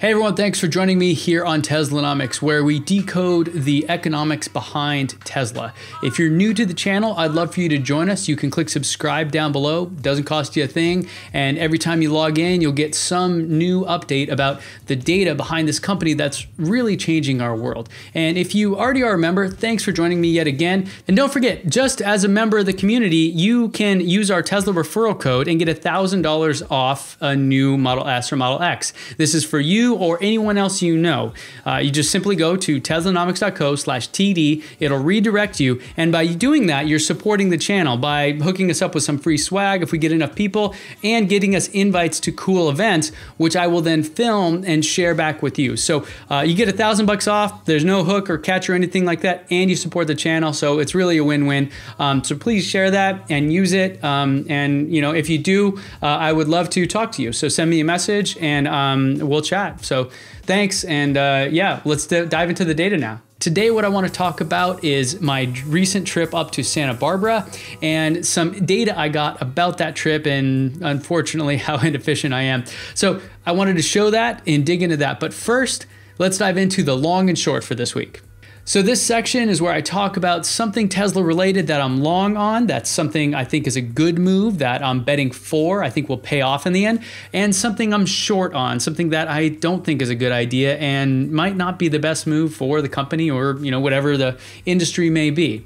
Hey everyone, thanks for joining me here on Teslanomics, where we decode the economics behind Tesla. If you're new to the channel, I'd love for you to join us. You can click subscribe down below, doesn't cost you a thing, and every time you log in, you'll get some new update about the data behind this company that's really changing our world. And if you already are a member, thanks for joining me yet again. And don't forget, just as a member of the community, you can use our Tesla referral code and get $1,000 off a new Model S or Model X. This is for you or anyone else you know. Uh, you just simply go to teslanomics.co slash TD. It'll redirect you. And by doing that, you're supporting the channel by hooking us up with some free swag if we get enough people and getting us invites to cool events, which I will then film and share back with you. So uh, you get a thousand bucks off. There's no hook or catch or anything like that. And you support the channel. So it's really a win-win. Um, so please share that and use it. Um, and you know, if you do, uh, I would love to talk to you. So send me a message and um, we'll chat. So thanks. And uh, yeah, let's dive into the data now. Today, what I want to talk about is my recent trip up to Santa Barbara and some data I got about that trip and unfortunately how inefficient I am. So I wanted to show that and dig into that. But first, let's dive into the long and short for this week. So this section is where I talk about something Tesla related that I'm long on. That's something I think is a good move that I'm betting for, I think will pay off in the end, and something I'm short on, something that I don't think is a good idea and might not be the best move for the company or, you know, whatever the industry may be.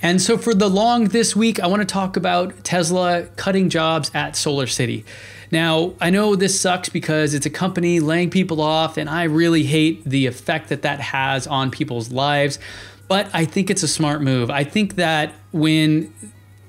And so for the long this week, I want to talk about Tesla cutting jobs at SolarCity. Now, I know this sucks because it's a company laying people off, and I really hate the effect that that has on people's lives. But I think it's a smart move. I think that when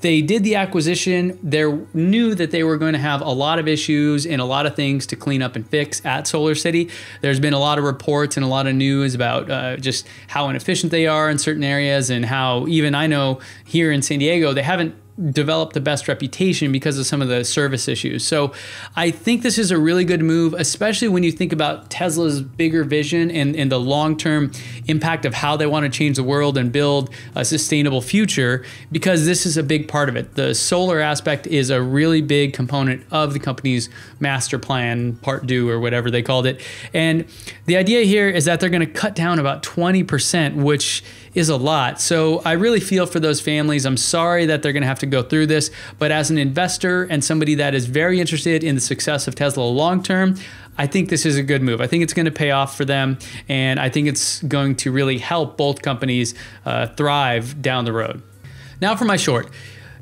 they did the acquisition, they knew that they were going to have a lot of issues and a lot of things to clean up and fix at SolarCity. There's been a lot of reports and a lot of news about uh, just how inefficient they are in certain areas and how even I know here in San Diego, they haven't develop the best reputation because of some of the service issues. So I think this is a really good move, especially when you think about Tesla's bigger vision and, and the long term impact of how they want to change the world and build a sustainable future, because this is a big part of it. The solar aspect is a really big component of the company's master plan, part two, or whatever they called it. And the idea here is that they're going to cut down about 20%, which is a lot. So I really feel for those families. I'm sorry that they're going to have to go through this, but as an investor and somebody that is very interested in the success of Tesla long term, I think this is a good move. I think it's going to pay off for them, and I think it's going to really help both companies uh, thrive down the road. Now for my short.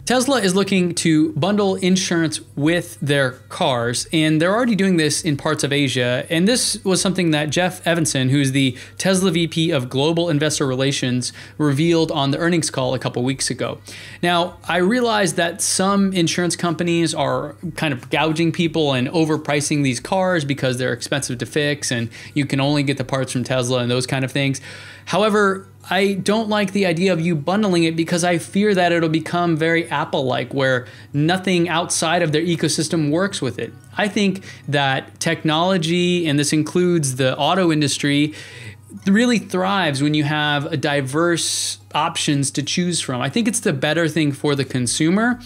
Tesla is looking to bundle insurance with their cars, and they're already doing this in parts of Asia. And this was something that Jeff Evanson, who's the Tesla VP of Global Investor Relations, revealed on the earnings call a couple weeks ago. Now, I realize that some insurance companies are kind of gouging people and overpricing these cars because they're expensive to fix, and you can only get the parts from Tesla and those kind of things. However, I don't like the idea of you bundling it because I fear that it'll become very Apple like, where nothing outside of their ecosystem works with it. I think that technology, and this includes the auto industry, really thrives when you have a diverse options to choose from. I think it's the better thing for the consumer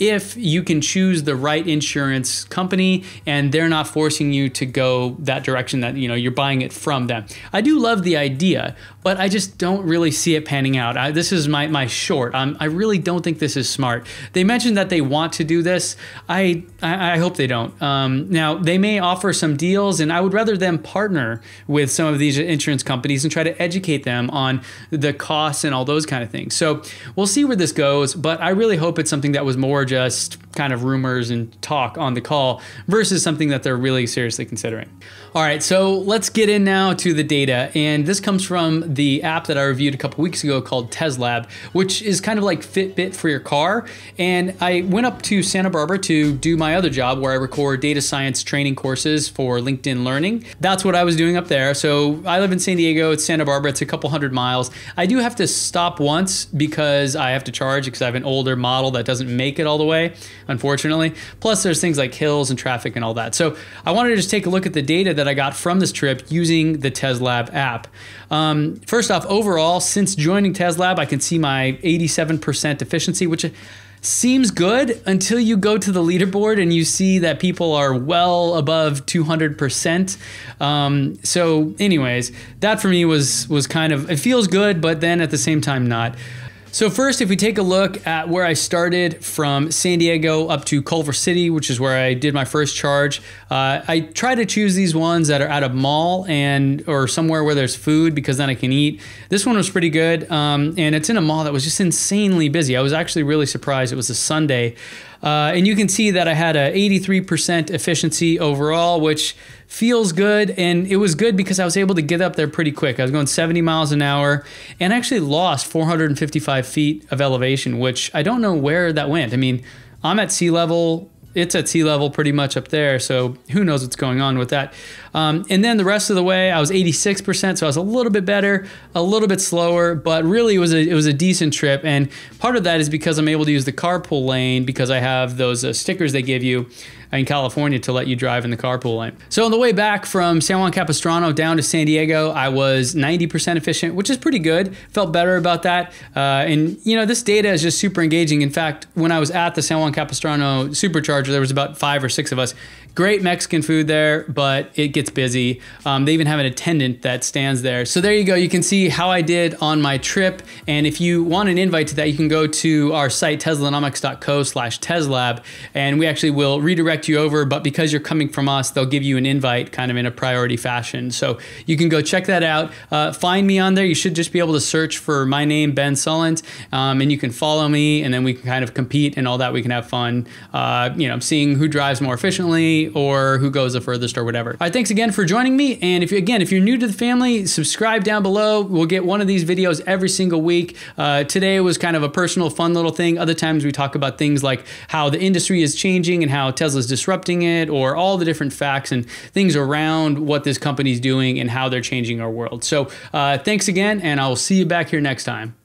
if you can choose the right insurance company and they're not forcing you to go that direction that you know you're buying it from them. I do love the idea, but I just don't really see it panning out. I, this is my my short. I really don't think this is smart. They mentioned that they want to do this. I I, I hope they don't. Um, now they may offer some deals, and I would rather them partner with some of these insurance companies and try to educate them on the costs and all those kind of things. So we'll see where this goes, but I really hope it's something that was more just kind of rumors and talk on the call versus something that they're really seriously considering. All right, so let's get in now to the data. And this comes from the app that I reviewed a couple weeks ago called TesLab, which is kind of like Fitbit for your car. And I went up to Santa Barbara to do my other job where I record data science training courses for LinkedIn Learning. That's what I was doing up there. So I live in San Diego, it's Santa Barbara, it's a couple hundred miles. I do have to stop once because I have to charge because I have an older model that doesn't make it all the way, unfortunately. Plus, there's things like hills and traffic and all that. So I wanted to just take a look at the data that I got from this trip using the TesLab app. Um, first off, overall, since joining TesLab, I can see my 87% efficiency, which seems good until you go to the leaderboard and you see that people are well above 200%. Um, so, anyways, that for me was was kind of it feels good, but then at the same time not. So first, if we take a look at where I started from San Diego up to Culver City, which is where I did my first charge, uh, I try to choose these ones that are at a mall and or somewhere where there's food because then I can eat. This one was pretty good, um, and it's in a mall that was just insanely busy. I was actually really surprised. It was a Sunday. Uh, and you can see that I had a 83% efficiency overall, which feels good. And it was good because I was able to get up there pretty quick. I was going 70 miles an hour and actually lost 455 feet of elevation, which I don't know where that went. I mean, I'm at sea level it's at sea level pretty much up there. So who knows what's going on with that. Um, and then the rest of the way, I was 86%, so I was a little bit better, a little bit slower, but really it was a, it was a decent trip. And part of that is because I'm able to use the carpool lane because I have those uh, stickers they give you in California to let you drive in the carpool lane. So on the way back from San Juan Capistrano down to San Diego, I was 90% efficient, which is pretty good. Felt better about that. Uh, and you know, this data is just super engaging. In fact, when I was at the San Juan Capistrano supercharger, there was about five or six of us. Great Mexican food there, but it gets busy. Um, they even have an attendant that stands there. So there you go. You can see how I did on my trip. And if you want an invite to that, you can go to our site, teslanomics.co slash teslab, and we actually will redirect you over, but because you're coming from us, they'll give you an invite kind of in a priority fashion. So you can go check that out. Uh, find me on there. You should just be able to search for my name, Ben Sullins, um, and you can follow me, and then we can kind of compete and all that. We can have fun, uh, you know, seeing who drives more efficiently or who goes the furthest or whatever. All right, thanks again for joining me. And if you, again, if you're new to the family, subscribe down below. We'll get one of these videos every single week. Uh, today was kind of a personal, fun little thing. Other times we talk about things like how the industry is changing and how Tesla's disrupting it or all the different facts and things around what this company is doing and how they're changing our world. So uh, thanks again, and I'll see you back here next time.